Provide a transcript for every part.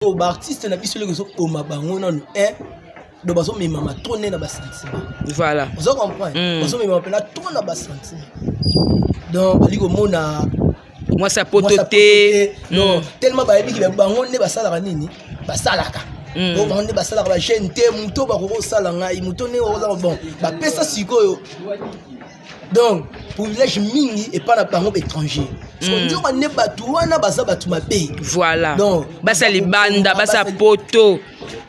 to baartiste na biso leki ezokoma bango nanu e eh, do bazomemama to nde na basentiment voilà ozo comprendre mm. bazomemama mpena to na basentiment donc bali komona mwasi ya poto te non mm. tellement bayebiki bango nde basalaka nini basalaka mm. po bango nde basalaka bagene te moto bakoki kosala ngai moto nde okozaka bon bapesa sikoyo donc privilège mingi epai na bango baétranger hmm. ndio bande bato wana baza bato mabe voilà basa libanda basa poto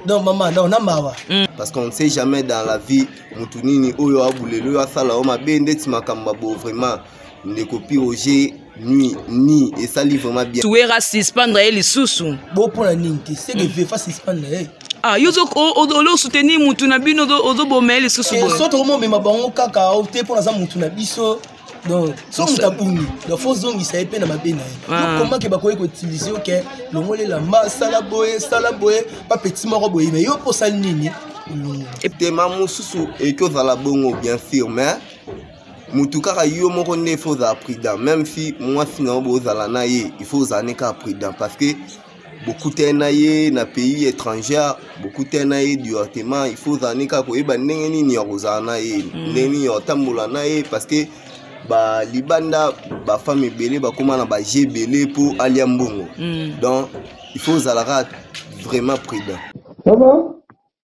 non mama non na mawa hmm. parce qu'on ne sait jamais dans la vie motu nini oyo abulela oyo asala yo mabe ndeti makambo mabo vraiment ndeko piroger ni ni esali vraiment bien tuera suspendre ye lisusu bo pona nini te seke mm. vefa suspendre ye ah yo olo soutenir mutu na bino ozoboma ye lisusu eh, boye so tokomomema bango kaka oh, te mpona aza mutu na biso donc so moto abungi donc fo ozongisa ye mpe na mabe na ye ah. komake bakoki koutilize oke longoli elamba sala boye sala boye bapeti moko boye me yo mpo osali nini tema mosusu eki ozala bongo bien sûr mais mutu kaka yo moko nde ifo ozala prudent même si mwasi na yo bozala na ye ifo ozala ne kaka prudent parce que bokutani na ye na pays étrangère bokutani na ye directement ifo ozala ne kaka koyeba ndenge nini ya kozala na ye mm. ndenge nini ya kotambola na ye parce que ba libanda ba femme ebele bakoma na ba jeu ebele mpo alia mbongo mm. donc il faut ozalaka vraiment prudent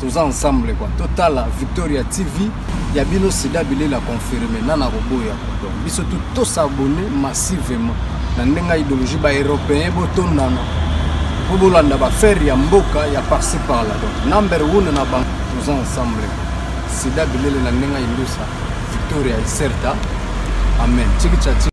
toza ensemble quoi totala victoria tv ya bino sida bilela confirme nana koboya donc biso tout to s'abonner massivement na ndenge ya idéologie ba européen botondana mpo bolanda bafere ya mboka ya parci par là donc number one na bango toza ensemble sida bilele na ndenge ya indusa victoria iserta amen chikichati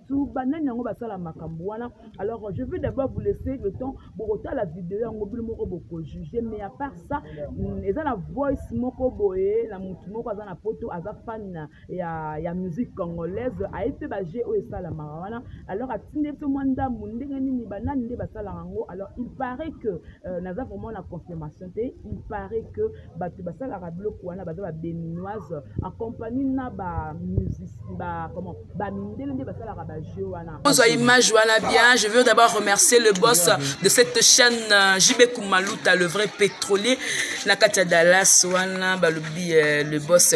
tout banani yango basala makambo wana alors je veux d'abord vous laisser le temps bokotala video yango bino moko bokojuge mais à part ça mm, eza na voice moko boye na motu moko aza na poto aza fan ya, ya musique congolaise aye mpe baje oyo esalamaka wana alors atindi mpe mwa ndambo ndenge nini banani nde basalaka yango alors il paraît que euh, naza vraiment na confirmation te il paraît que bato basalaka biloko wana baza ba béninoise en compagnie na ba music ba comment ba mindele nde basalaka ba jeu wana ozwa image wana bien je veux d'abord remercier le boss de cette chaîne euh, JB Kumaluta le vrai pétrolier na kati ya Dallas wana balobi euh, le boss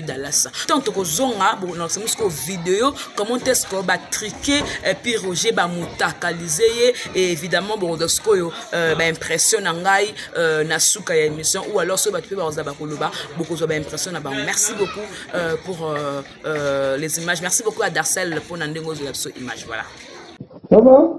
dalasa ntango tokozonga bokolakisa biso ko video comment est ce que batrike eh, pi roger bamutakalize ye et évidemment bokozwa sikoyo euh, baimpression na ngai euh, na suka ya émission ou alors soki bato mpe bakozala bakoloba bokozwa baimpression na bango merci beaucoup euh, pour euh, euh, les images merci beaucoup à darcel mpo na ndenge ozwela biso image voilà Ça va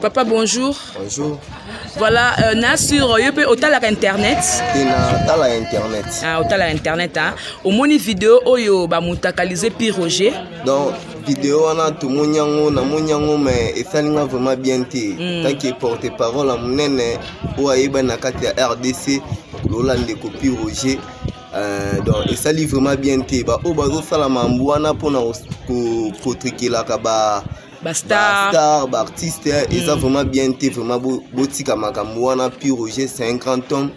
Papa, bonjour. Bonjour. Voilà, euh, na sur euh, yo pe otala internet. Te na tala internet. Ah, otala internet hein. Omoni vidéo oyo ba mutakalize pi Roger. Donc vidéo wana tomoni yango namoni yango mais esali nga vraiment bien te mm. tanke porte parole ya monene oyo ayebani na kati ya rdc lola ndeko pi roger Euh, donc esali vraiment bien te baoyo bazosala mambo wana mpona kotrikelaka ba bastar baartiste ba eh, eza mm. vraiment bien te vraiment botika bo makambo wana pi roger c'est un grand homme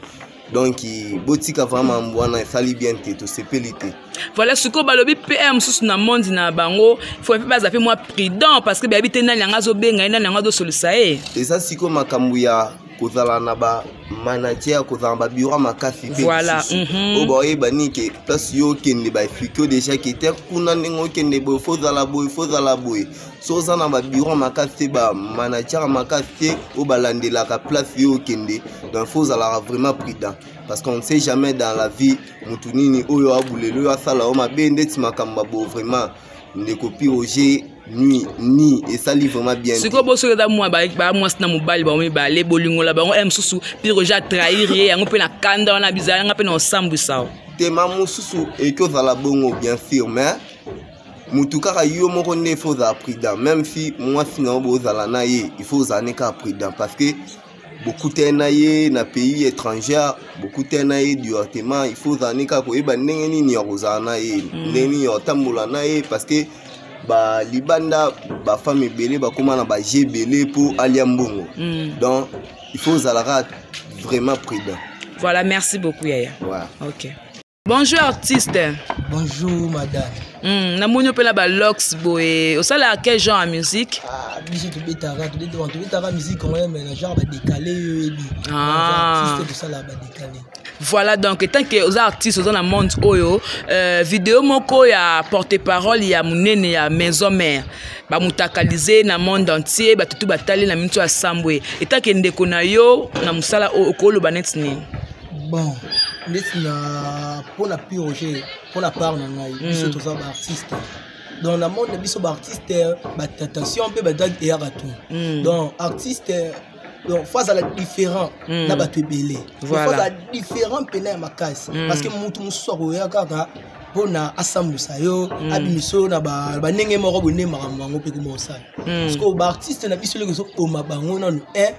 donc botika vraimen mambo wana esali bien te tosepeli te voilà sikoyo balobi pr mosusu na monde na bango faut mpe baza mpe mwa prudent parce que bayebi te nani yango azobenga ye nani yango azosolisa ye eza sikoyo makambo ya kozala na ba manager kozala na babiro ya makasi mpe voilà. mm -hmm. oyo baoyeba nini ke place yo okende baeflike deja ke te kuna ndenge okende boye fo ozala boye fo ozala boye so oza na babiro ya makasi te bamanager ya makasi te oyo balandelaka place yo okende donc fo ozalaka vraiment prudent parce qu'on ne sait jamais dans la vie motu nini oyo abuleli oyo asala yo mabe ndeti makambo ya bo vraiment ndeko pi oje ni ni esali vraiment bien sikoyo bosoki eza mwa bamwasi na mobali bango mibale bolingola bango e mosusu pire oja trahir ye yango mpe na kanda wana bizala yanga mpe na osambwisao tema mosusu eki ozala bongo bien sûr mais motu kaka yo moko nde ifo ozala prudent même si mwasi na yo bozala na ye ifo ozala ne kaka prudent parce que bokutani na ye na pays étrangère bokutani na ye directement il faut ozala ne kaka koyeba ndenge nini ya kozala na ye mm. ndenge nini ya kotambola na ye parce que balibanda bafemme ebele bakóma na baje ebele mpo alia mbongo mm. donc il faut ozalaka vraiment prudent voilà merci beaucoup yaya ouais. ok bonjour artiste bonjour madame mm, namoni opela balox boye osalaka quel genre ya musique ah, biso tobetaka tobetaka musique congolais mais na genre badécalé yo yebi ah. tosalaka badécalé voilà donc etant ke oza artiste oza na monde oyo euh, video moko ya porte parole ya monene ya maison mère bamotakalize na monde entier bato tu batali na minito ya sambwe etant ke ndeko na yo na mosala oyo okoloba neti nini bon ndeti na mpo na piroge mpo na part na ngai mm. biso toza baartiste donc na monde na biso baartiste batentation mpe badage eyaka tu mm. donc artiste donc fo azala différent mm. na bato ebele fo azala différent mpena ya makasi mm. parce que motu mosusu akoya kaka mpo na asambwisa yo mm. abimisa yo na bandenge moko boye nde makambo yango mpe komosala mm. parce que baartiste na biso leki ezokoma bango nano un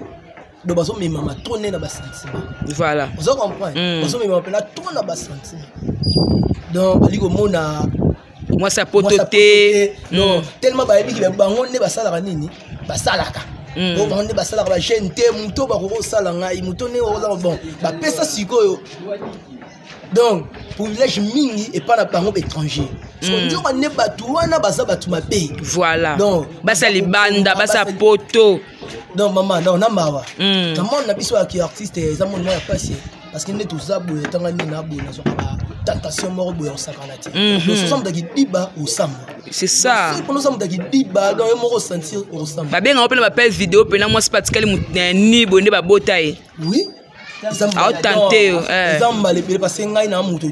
donc bazomemama to nde na basentiment voilà oza comprendre mm. bazomemama mpena to na basentiment donc bali komona mwasi ya poto te non mm. tellement bayebiki bango nde basalaka nini basalaka mm. bango nde basalaka bagene te moto bakoki kosala ngai moto nde okozaka bon bapesa sikoyo donc privilège mingi epai na bango baétranger hmm. ndio bane bato wana baza bato mabe voilà donc basa libanda basa poto donc mama donc na mawa hmm. na monde na biso ya kiartiste eza monde mwa ya pasi parce que nde toza boye ntanga nini na boye nazwaka ba tentation moko boye osakana te osusa moto akidiba osamba c'est ça soki mpona osa moto akidiba donc ye moko osentir osamba babengaka mpe na bapese video mpe na mwasi batikali motni boye nde babota ye oui aotante yo eh. eza mbala ebele parce ngai na moto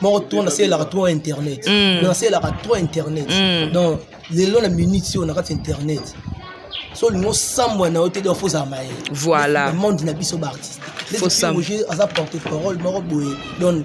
moko to nasalelaka to internet mm. nasalelaka to internet mm. donc lelo na minute oyo na kati internet so olingi osambwa na yo te donc fozala mayele voilà monde na biso baartiste aza porte parole moko boye donc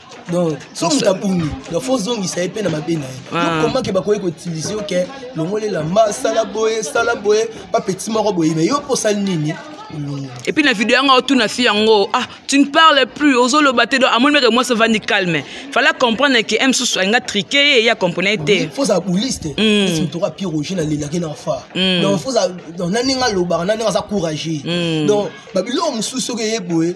donc soki moto abungi donc fo ozongisa ye mpe na mabe na ye ah. komake bakoki koutilize yo ke longoli elamba sala boye sala boye bapeti moko boye me yo mpo osali nini et puis na video yango otuna fi yango ah tu ne parles plus ozoloba te donc amoni meke mwasi ovandi calme fala comprendre ke m susu alinga trike ye ye acomprene ye te foza bouliste esi moto oka piroge na lelaki na fa donc foza donc na ndenge alobaka na ndenge aza courageux donc babiloko mosusu soki eye boye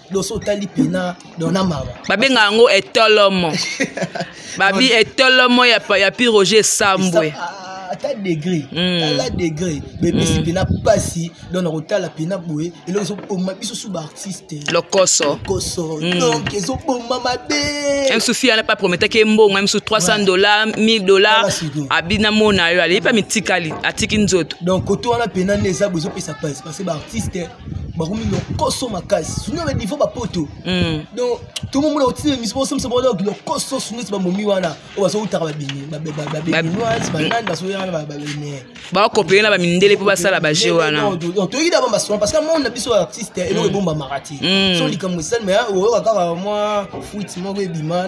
doso otali pena dona mawa babenga yango etolomo babi etolomo ya, ya pi roger sambwe ata degre tala hmm. degre bebisi hmm. mpena mpasi donc nakotala mpena boye eloko ezoboma biso su baartiste lokoso lokoso hmm. donc ezoboma mabe msu fi ana pa prometaki ye mbongo msu 300 dollar 1000 dollar abina mona yo aleyi mpe mitikali atiki nzoto donc koto wana mpena nde eza boye ezopesa mpasi parce que baartiste bakomi lokoso makasi suni obe niveau bapoto mm. donc tomomona otina émission bosomisa bango donc lokoso suni ti bamomi wana oyo bazoutaka babinoise banani bazoya wana babene bakopele na bamindele mpo basala baje wana toyiki na bambasona parce que monde na biso artiste eloko mm. ebombamaka te mm. so likambo esali me oyokaka kaka mwa fuite moko ebima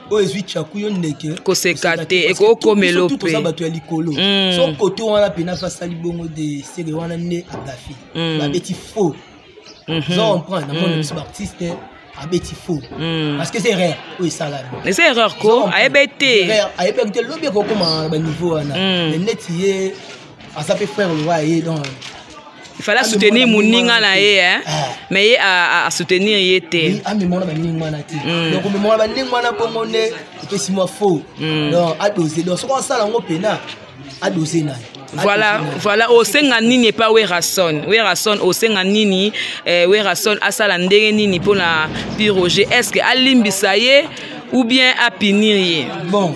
oyo ezwi chaku yo ndeke koseka te ekokomelo mpe toza bato ya likolo mm. so kote wana mpena so asali bongo de sere wana nde agafi mm. babeti faux mhm. oza comprendre na mona mm. biso baartiste abeti faux parce que c'est erreur oyo esalami eza erreur ko ayebi te ayebaki te lobi ekokoma na baniveau wana neti ye aza mpe frère lokola ye donc il fallait soutenir moninga na ye eh? ah. mais ye asoutenir ye te amemona baningi wana te mm. donc omemona baningi wana bongo nde epesi mwa faux mm. donc adose donc soki asala yango mpena adose naye voilà voilà osenga nini epa werason werason osenga nini eh, werason asala ndenge nini mpo na piroger est ce que alimbisa ye ou bien apinir ye bon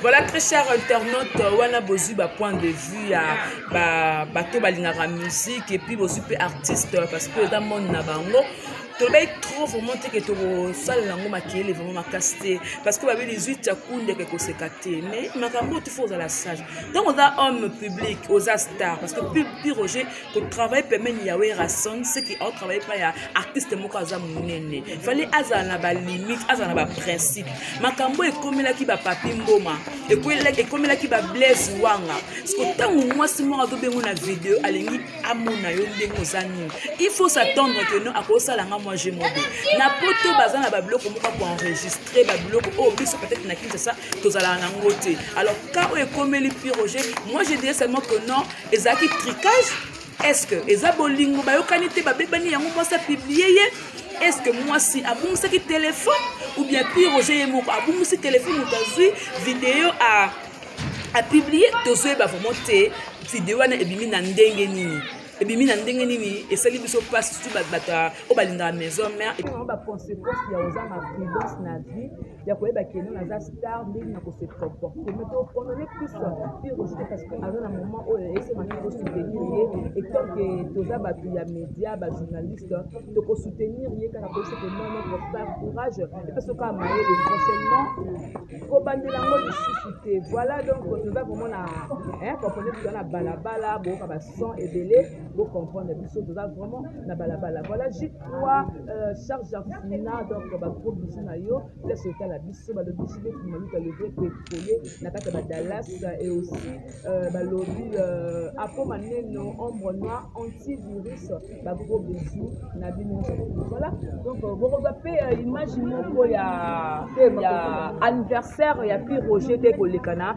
voilà très cher internaute euh, wana bozwi bapoint de vue ya bato balingaka musique epuis bozwi mpe artiste euh, parce que eza monde na bango tolobaki trop vraiment te ke tokosalela yango makele vraiment makasi te parce que babi 18 ya kundeke koseka te mais makambo oyo tifo ozala sage ntango oza homme public oza star parce que pi roger kotravaille pembeni ya werason seki aotravaille epai ya artiste moko aza monene fali azala na balimite azala na baprincipe makambo oyo ekomelaki bapapi mboma ekomelaki bablaise wanga siko ntango mwasi moko azobengo na video alingi amona yo ndenge oza nini il faut s'attendre que non akosala nga mwa je mobe na poto baza na babiloko moko koenregistre babiloko oyo biso peut-être na kinshasa tozalaka nango te alors ka oyo ekomeli piroger moi je dirais seulement que non ezalaki tricage est ce que eza bolingo bayokani te babebani yango mwasi apiblie ye est ce que mwasi abungisaki telefone ou bien piroge ye moko abungisi telefone moto azwi video a apiblie tozoyeba vraiment te video wana ebimi na ndenge nini ebimi na ndenge nini esali biso mpasi surtout bato oyo balingaka maison mare baconsequence ya ozanga prudence na vie ya koyeba keno naza star ndenge na kose comporte mais to pondone plus pire juste parce que aza na moment oyo ese maki kosoutenir ye et tant que toza bato ya média bajournaliste tokosoutenir ye kaka koyebisa ke non notre frère courage epesi okaa mayele prochainement kobandela yango lisusu te voilà donc toza vraiment na comprendre toza na balabala boyoka bason ebele bocomprendre biso toza vraiment na balabala voilà Toi, euh, charge ya fina donc bagros bizu na yo place otala biso balobi jile kumaluka le vrai pétrolier na kati ya badalas et aussi euh, balobi euh, akoma neno ombre noir antivirus bagros bizu na bino voilà donc bokozwa mpe image moko ya anniversaire ya pi roger te kolekana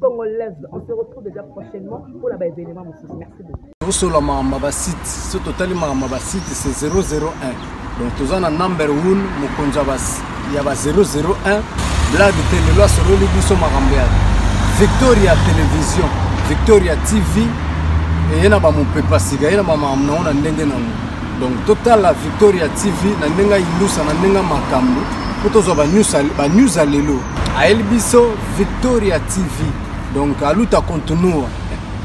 congolaise on se retrouve déjà prochainement pour la événement mosusu merci beaucoup tosola makambo ya basite so totali makambo ya basite se 001 donc toza na number 1 mokonzi ya ba 001 blade te lelo asololi biso makambo ya victoria television victoria tv eye na bamopepa sika ye na bamakambo nango na ndenge nango donc totala victoria tv na ndenge ayindusa na ndenge makambo mpo tozwa banews ya lelo ayeli biso victoria tv donc aluta continua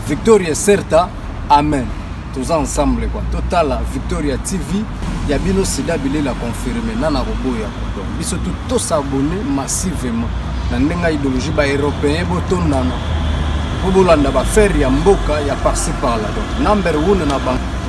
victoria certa amen toza ensemble kua totala victoria tv ya bino sida bilela confirme na na koboya donc biso tu tosabone massivement na ndenge ya idéologie baeuropéen botondana mpo bolanda bafere ya mboka ya parci parla donc number one na bango